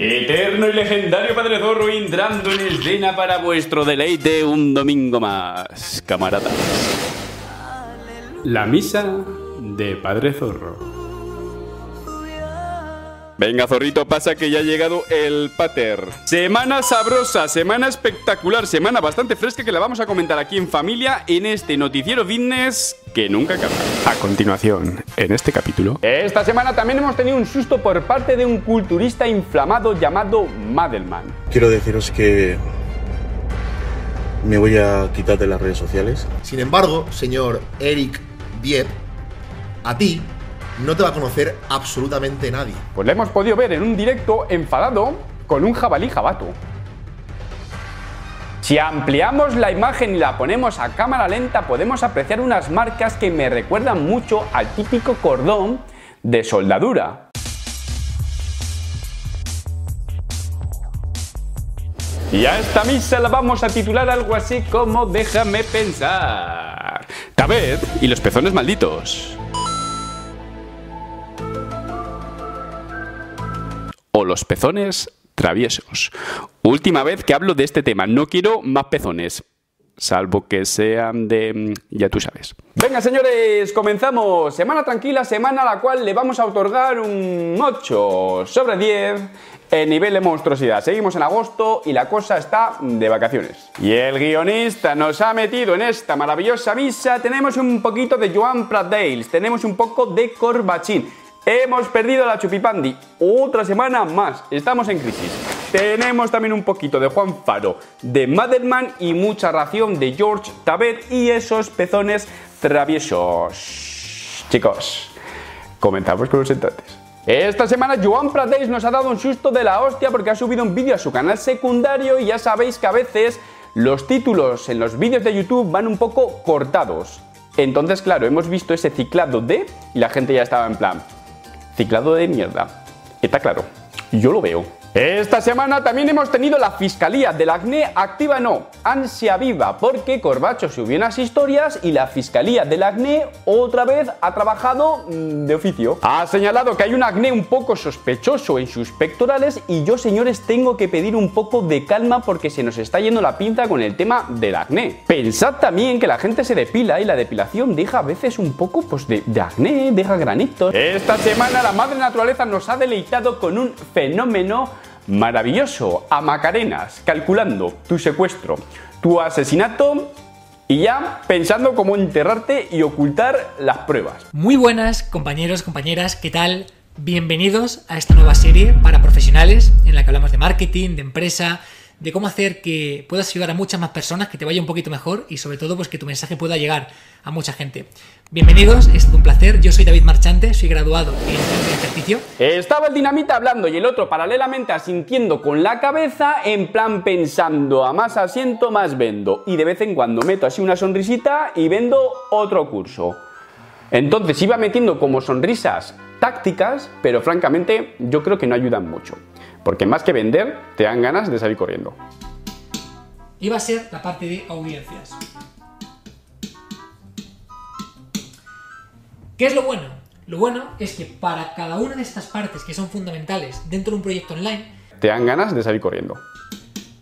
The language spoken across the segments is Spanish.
Eterno y legendario Padre Zorro entrando en escena para vuestro deleite un domingo más, camaradas. La misa de Padre Zorro. Venga, zorrito, pasa que ya ha llegado el pater. Semana sabrosa, semana espectacular, semana bastante fresca que la vamos a comentar aquí en familia en este noticiero fitness que nunca acaba. A continuación, en este capítulo. Esta semana también hemos tenido un susto por parte de un culturista inflamado llamado Madelman. Quiero deciros que me voy a quitar de las redes sociales. Sin embargo, señor Eric Diep, a ti no te va a conocer absolutamente nadie. Pues le hemos podido ver en un directo enfadado con un jabalí jabato. Si ampliamos la imagen y la ponemos a cámara lenta, podemos apreciar unas marcas que me recuerdan mucho al típico cordón de soldadura. Y a esta misa la vamos a titular algo así como Déjame pensar. Tabet y los pezones malditos. O los pezones traviesos. Última vez que hablo de este tema, no quiero más pezones. Salvo que sean de... Ya tú sabes. Venga, señores, comenzamos. Semana tranquila, semana a la cual le vamos a otorgar un 8 sobre 10 en nivel de monstruosidad. Seguimos en agosto y la cosa está de vacaciones. Y el guionista nos ha metido en esta maravillosa misa. Tenemos un poquito de Joan Pradales, tenemos un poco de Corbachín. Hemos perdido la Chupipandi. Otra semana más. Estamos en crisis. Tenemos también un poquito de Juan Faro, de Madelman y mucha ración de George Tabet y esos pezones traviesos. Chicos, comenzamos con los entrantes. Esta semana Joan Pradeis nos ha dado un susto de la hostia porque ha subido un vídeo a su canal secundario y ya sabéis que a veces los títulos en los vídeos de YouTube van un poco cortados. Entonces, claro, hemos visto ese ciclado de y la gente ya estaba en plan, Ciclado de mierda. Está claro. Yo lo veo. Esta semana también hemos tenido la Fiscalía del Acné activa no, ansia viva, porque Corbacho subió unas historias y la Fiscalía del Acné otra vez ha trabajado mm, de oficio. Ha señalado que hay un acné un poco sospechoso en sus pectorales y yo señores tengo que pedir un poco de calma porque se nos está yendo la pinza con el tema del acné. Pensad también que la gente se depila y la depilación deja a veces un poco pues, de, de acné, deja granitos. Esta semana la madre naturaleza nos ha deleitado con un fenómeno maravilloso a Macarenas, calculando tu secuestro, tu asesinato y ya pensando cómo enterrarte y ocultar las pruebas. Muy buenas compañeros, compañeras, ¿qué tal? Bienvenidos a esta nueva serie para profesionales en la que hablamos de marketing, de empresa, de cómo hacer que puedas ayudar a muchas más personas, que te vaya un poquito mejor y sobre todo pues que tu mensaje pueda llegar a mucha gente. Bienvenidos, es un placer. Yo soy David Marchante, soy graduado en ejercicio. Estaba el dinamita hablando y el otro paralelamente asintiendo con la cabeza en plan pensando a más asiento más vendo y de vez en cuando meto así una sonrisita y vendo otro curso. Entonces iba metiendo como sonrisas tácticas, pero francamente yo creo que no ayudan mucho. Porque más que vender, te dan ganas de salir corriendo. Iba a ser la parte de audiencias. ¿Qué es lo bueno? Lo bueno es que para cada una de estas partes que son fundamentales dentro de un proyecto online, te dan ganas de salir corriendo.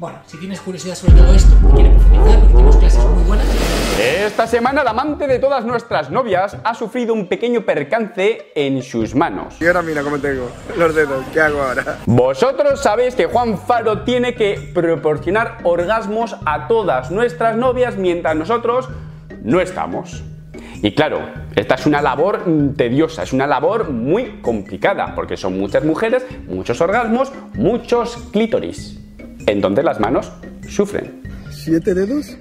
Bueno, si tienes curiosidad sobre todo esto y quieres profundizar, porque tenemos clases muy buenas. Esta semana la amante de todas nuestras novias ha sufrido un pequeño percance en sus manos. Y ahora mira cómo tengo los dedos, ¿qué hago ahora? Vosotros sabéis que Juan Faro tiene que proporcionar orgasmos a todas nuestras novias mientras nosotros no estamos. Y claro, esta es una labor tediosa, es una labor muy complicada, porque son muchas mujeres, muchos orgasmos, muchos clítoris. Entonces las manos sufren. ¿Siete dedos?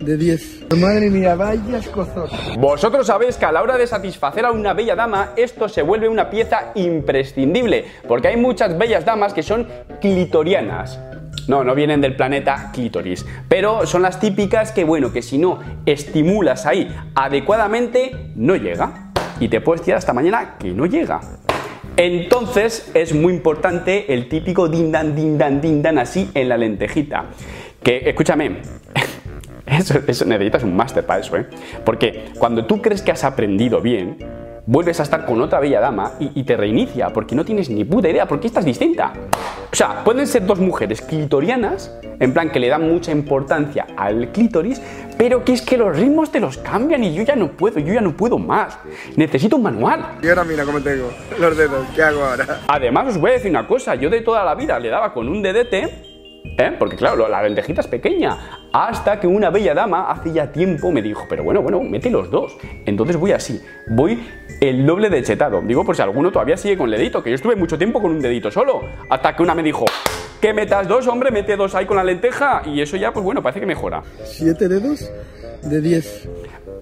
De 10. Madre mía, vaya escozor. Vosotros sabéis que a la hora de satisfacer a una bella dama, esto se vuelve una pieza imprescindible, porque hay muchas bellas damas que son clitorianas. No, no vienen del planeta clítoris, pero son las típicas que, bueno, que si no estimulas ahí adecuadamente, no llega. Y te puedes tirar hasta mañana que no llega. Entonces es muy importante el típico dindan, dindan, dindan así en la lentejita. Que, escúchame, eso, necesitas un máster para eso, ¿eh? Porque cuando tú crees que has aprendido bien, vuelves a estar con otra bella dama y, te reinicia porque no tienes ni puta idea, porque estás distinta. O sea, pueden ser dos mujeres clitorianas, en plan que le dan mucha importancia al clítoris, pero que es que los ritmos te los cambian y yo ya no puedo, yo ya no puedo más. Necesito un manual. Y ahora mira cómo tengo los dedos, ¿qué hago ahora? Además os voy a decir una cosa, yo de toda la vida le daba con un dedete ¿Eh? Porque claro, la lentejita es pequeña. Hasta que una bella dama hace ya tiempo me dijo, pero bueno, bueno, mete los dos. Entonces voy así, voy el doble de chetado. Digo, por si alguno todavía sigue con el dedito, que yo estuve mucho tiempo con un dedito solo. Hasta que una me dijo, que metas dos, hombre, mete dos ahí con la lenteja. Y eso ya, pues bueno, parece que mejora. ¿Siete dedos? De diez.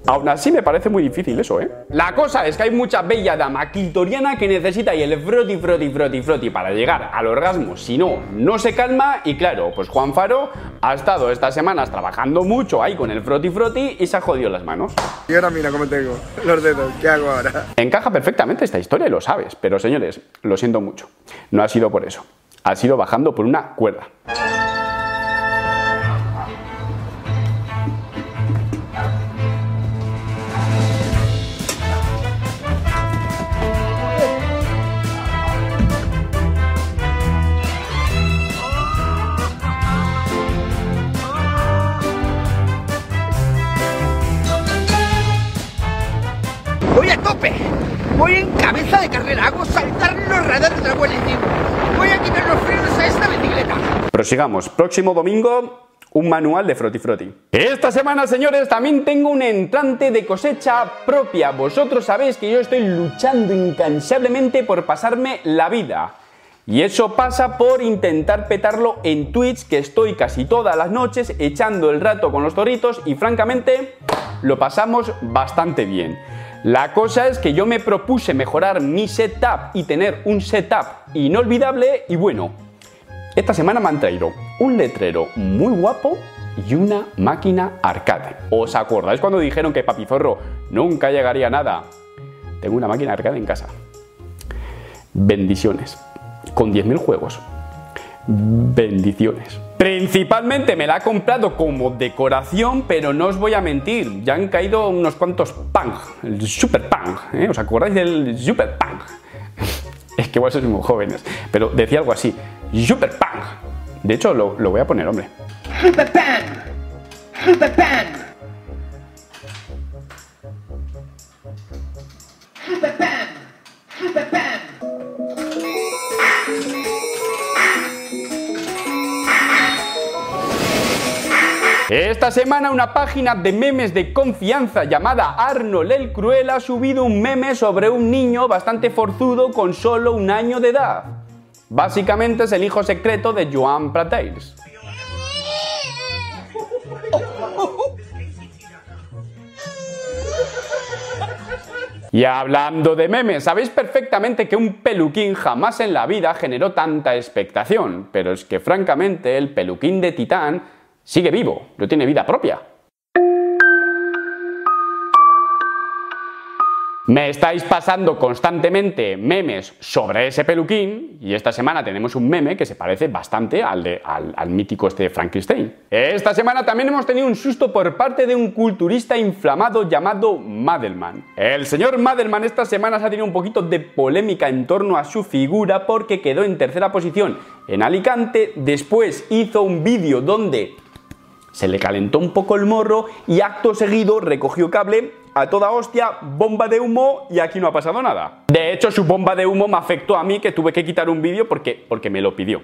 Aún así me parece muy difícil eso, ¿eh? La cosa es que hay mucha bella dama clitoriana que necesita y el froti, froti, froti, froti para llegar al orgasmo. Si no, no se calma. Y claro, pues Juan Faro ha estado estas semanas trabajando mucho ahí con el froti, froti y se ha jodido las manos. Y ahora mira cómo tengo los dedos. ¿Qué hago ahora? Encaja perfectamente esta historia y lo sabes. Pero señores, lo siento mucho. No ha sido por eso. Ha sido bajando por una cuerda. Voy en cabeza de carrera, hago saltar los radares de la Guardia Voy a los frenos a esta bicicleta. Prosigamos. Próximo domingo, un manual de Froti Froti. Esta semana, señores, también tengo un entrante de cosecha propia. Vosotros sabéis que yo estoy luchando incansablemente por pasarme la vida. Y eso pasa por intentar petarlo en Twitch, que estoy casi todas las noches echando el rato con los toritos y francamente lo pasamos bastante bien. La cosa es que yo me propuse mejorar mi setup y tener un setup inolvidable y bueno, esta semana me han traído un letrero muy guapo y una máquina arcade. ¿Os acordáis cuando dijeron que Papizorro nunca llegaría a nada? Tengo una máquina arcade en casa. Bendiciones. Con 10.000 juegos. Bendiciones. Principalmente me la he comprado como decoración, pero no os voy a mentir, ya han caído unos cuantos pang, el super pang, ¿eh? ¿os acordáis del super pang? es que igual sois muy jóvenes, pero decía algo así, super pang. De hecho, lo, lo voy a poner, hombre. Super pang, super pang. Super pang, super pang. Esta semana una página de memes de confianza llamada Arnold el Cruel ha subido un meme sobre un niño bastante forzudo con solo un año de edad. Básicamente es el hijo secreto de Joan Prateils. Y hablando de memes, sabéis perfectamente que un peluquín jamás en la vida generó tanta expectación, pero es que francamente el peluquín de Titán sigue vivo, no tiene vida propia. Me estáis pasando constantemente memes sobre ese peluquín y esta semana tenemos un meme que se parece bastante al, de, al, mítico este Frankenstein. Esta semana también hemos tenido un susto por parte de un culturista inflamado llamado Madelman. El señor Madelman esta semana ha tenido un poquito de polémica en torno a su figura porque quedó en tercera posición en Alicante, después hizo un vídeo donde se le calentó un poco el morro y acto seguido recogió cable a toda hostia, bomba de humo y aquí no ha pasado nada. De hecho, su bomba de humo me afectó a mí que tuve que quitar un vídeo porque, porque me lo pidió.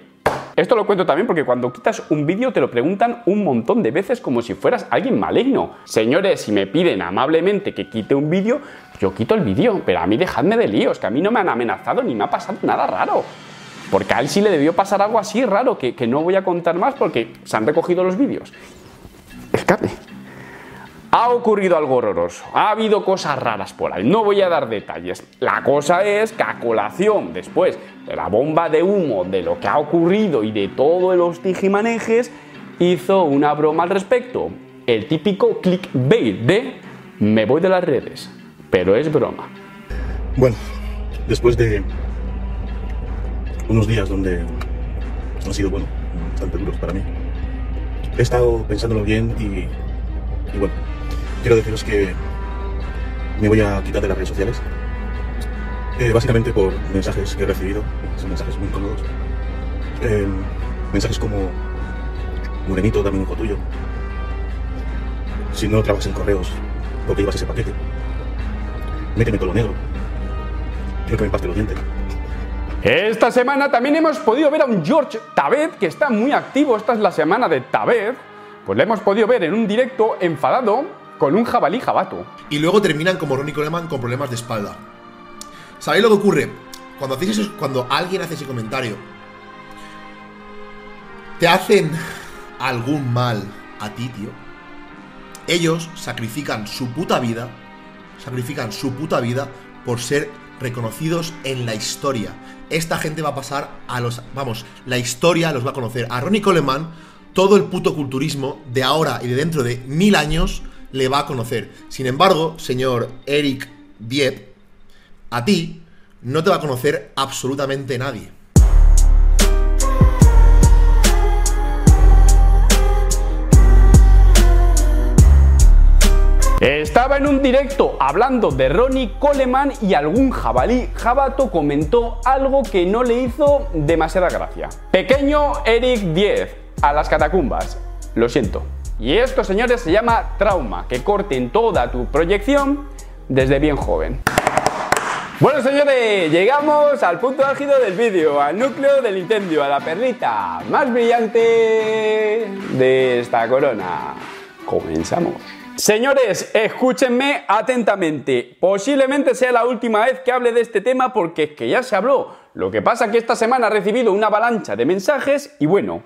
Esto lo cuento también porque cuando quitas un vídeo te lo preguntan un montón de veces como si fueras alguien maligno. Señores, si me piden amablemente que quite un vídeo, yo quito el vídeo, pero a mí dejadme de líos, que a mí no me han amenazado ni me ha pasado nada raro. Porque a él sí le debió pasar algo así raro que, que no voy a contar más porque se han recogido los vídeos escape. Ha ocurrido algo horroroso, ha habido cosas raras por ahí, no voy a dar detalles. La cosa es que a colación, después de la bomba de humo, de lo que ha ocurrido y de todos los tijimanejes, hizo una broma al respecto. El típico clickbait de me voy de las redes, pero es broma. Bueno, después de unos días donde han sido, bueno, bastante duros para mí, he estado pensándolo bien y, bueno, quiero deciros que me voy a quitar de las redes sociales Eh, básicamente por mensajes que he recibido, son mensajes muy cómodos. Eh, mensajes como, Morenito, dame un hijo tuyo. Si no trabajas en correos, ¿por qué llevas ese paquete? Méteme todo lo negro. Quiero que me parte los dientes. Esta semana también hemos podido ver a un George Tabet que está muy activo. Esta es la semana de Tabet. Pues le hemos podido ver en un directo enfadado con un jabalí jabato. Y luego terminan como Ronnie Coleman con problemas de espalda. ¿Sabéis lo que ocurre? Cuando, hacéis eso- cuando alguien hace ese comentario, te hacen algún mal a ti, tío. Ellos sacrifican su puta vida, sacrifican su puta vida por ser reconocidos en la historia. Esta gente va a pasar a los, vamos, la historia los va a conocer. A Ronnie Coleman, todo el puto culturismo de ahora y de dentro de mil años le va a conocer. Sin embargo, señor Eric Biep, a ti no te va a conocer absolutamente nadie. Estaba en un directo hablando de Ronnie Coleman y algún jabalí jabato comentó algo que no le hizo demasiada gracia. Pequeño Eric 10, a las catacumbas. Lo siento. Y esto, señores, se llama trauma, que corten toda tu proyección desde bien joven. Bueno, señores, llegamos al punto álgido del vídeo, al núcleo del incendio, a la perlita más brillante de esta corona. Comenzamos. Señores, escúchenme atentamente. Posiblemente sea la última vez que hable de este tema porque es que ya se habló. Lo que pasa que esta semana he recibido una avalancha de mensajes y bueno,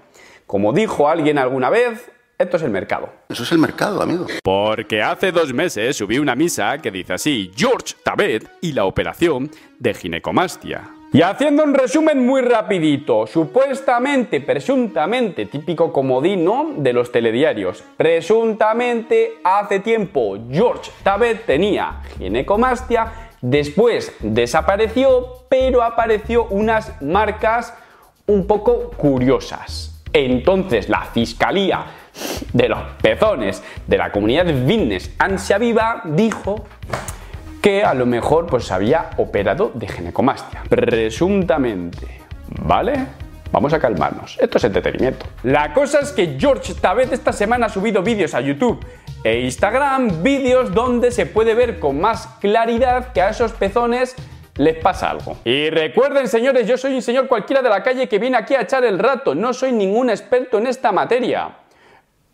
como dijo alguien alguna vez, esto es el mercado. Eso es el mercado, amigo. Porque hace dos meses subí una misa que dice así, George Tabet y la operación de ginecomastia. Y haciendo un resumen muy rapidito, supuestamente, presuntamente, típico comodín, ¿no? De los telediarios. Presuntamente, hace tiempo, George Tabet tenía ginecomastia, después desapareció, pero apareció unas marcas un poco curiosas. Entonces la Fiscalía de los Pezones de la comunidad fitness Ansia Viva dijo que a lo mejor pues había operado de ginecomastia. Presuntamente. ¿Vale? Vamos a calmarnos. Esto es entretenimiento. La cosa es que George Tabet esta semana ha subido vídeos a YouTube e Instagram, vídeos donde se puede ver con más claridad que a esos pezones les pasa algo. Y recuerden, señores, yo soy un señor cualquiera de la calle que viene aquí a echar el rato. No soy ningún experto en esta materia.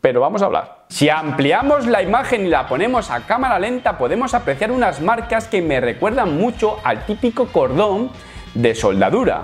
Pero vamos a hablar. Si ampliamos la imagen y la ponemos a cámara lenta, podemos apreciar unas marcas que me recuerdan mucho al típico cordón de soldadura.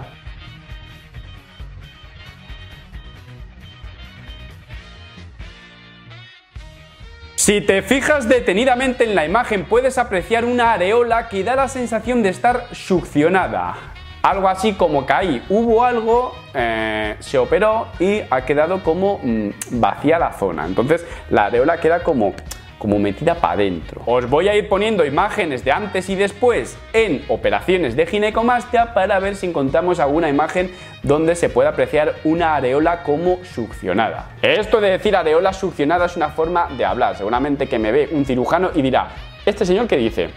Si te fijas detenidamente en la imagen puedes apreciar una areola que da la sensación de estar succionada. Algo así como que hubo algo, eh, se operó y ha quedado como mm, vacía la zona. Entonces la areola queda como, como metida para adentro. Os voy a ir poniendo imágenes de antes y después en operaciones de ginecomastia para ver si encontramos alguna imagen donde se pueda apreciar una areola como succionada. Esto de decir areola succionada es una forma de hablar. Seguramente que me ve un cirujano y dirá, ¿este señor qué dice?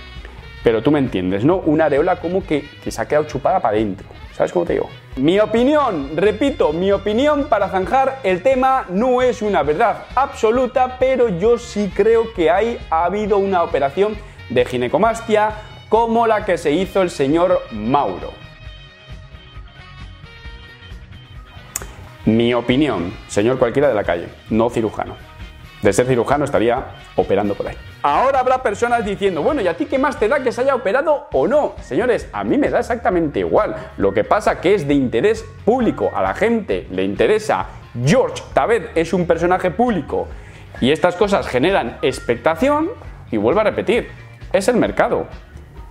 Pero tú me entiendes, ¿no? Una areola como que, que se ha quedado chupada para adentro. ¿Sabes cómo te digo? Mi opinión, repito, mi opinión para zanjar el tema no es una verdad absoluta, pero yo sí creo que hay, ha habido una operación de ginecomastia como la que se hizo el señor Mauro. Mi opinión, señor cualquiera de la calle, no cirujano. De ser cirujano estaría operando por ahí. Ahora habrá personas diciendo, bueno, ¿y a ti qué más te da que se haya operado o no? Señores, a mí me da exactamente igual. Lo que pasa que es de interés público. A la gente le interesa. George Tabet es un personaje público. Y estas cosas generan expectación. Y vuelvo a repetir, es el mercado.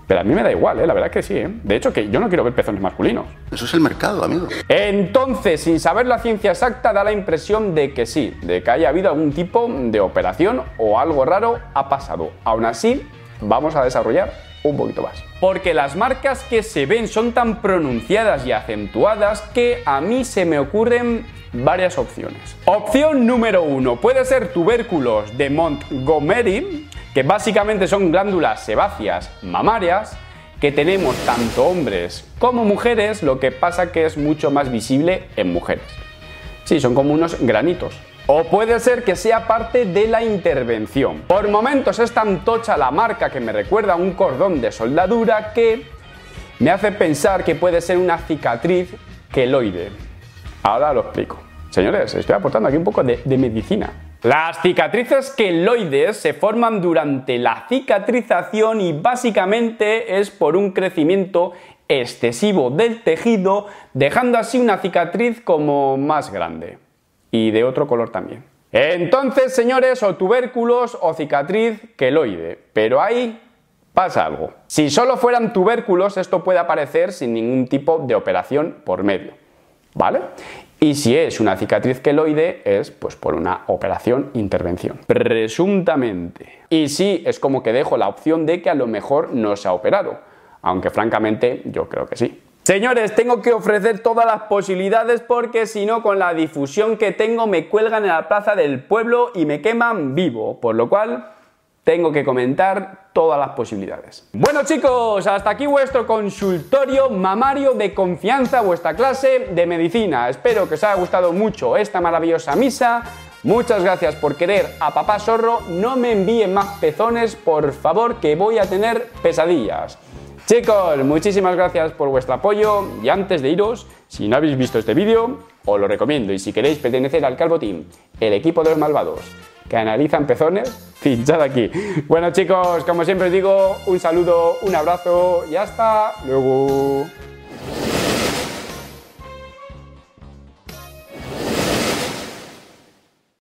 Pero a mí me da igual, ¿eh? la verdad que sí. ¿eh? De hecho, que yo no quiero ver pezones masculinos. Eso es el mercado, amigo. Entonces, sin saber la ciencia exacta, da la impresión de que sí, de que haya habido algún tipo de operación o algo raro ha pasado. Aún así, vamos a desarrollar un poquito más. Porque las marcas que se ven son tan pronunciadas y acentuadas que a mí se me ocurren varias opciones. Opción número uno, puede ser tubérculos de Montgomery, que básicamente son glándulas sebáceas mamarias, que tenemos tanto hombres como mujeres, lo que pasa que es mucho más visible en mujeres. Sí, son como unos granitos. O puede ser que sea parte de la intervención. Por momentos es tan tocha la marca que me recuerda a un cordón de soldadura que me hace pensar que puede ser una cicatriz queloide. Ahora lo explico. Señores, estoy aportando aquí un poco de, de medicina. Las cicatrices queloides se forman durante la cicatrización y básicamente es por un crecimiento excesivo del tejido, dejando así una cicatriz como más grande y de otro color también. Entonces, señores, o tubérculos o cicatriz queloide, pero ahí pasa algo. Si solo fueran tubérculos, esto puede aparecer sin ningún tipo de operación por medio, ¿vale? Y si es una cicatriz queloide, es pues por una operación intervención. Presuntamente. Y sí, es como que dejo la opción de que a lo mejor no se ha operado. Aunque francamente yo creo que sí. Señores, tengo que ofrecer todas las posibilidades porque si no con la difusión que tengo me cuelgan en la plaza del pueblo y me queman vivo. Por lo cual tengo que comentar todas las posibilidades. Bueno chicos, hasta aquí vuestro consultorio mamario de confianza, vuestra clase de medicina. Espero que os haya gustado mucho esta maravillosa misa. Muchas gracias por querer a papá zorro. No me envíen más pezones, por favor, que voy a tener pesadillas. Chicos, muchísimas gracias por vuestro apoyo y antes de iros, si no habéis visto este vídeo, os lo recomiendo y si queréis pertenecer al Calvo Team, el equipo de los malvados, que analizan pezones, pinchad aquí. Bueno chicos, como siempre os digo, un saludo, un abrazo y hasta luego.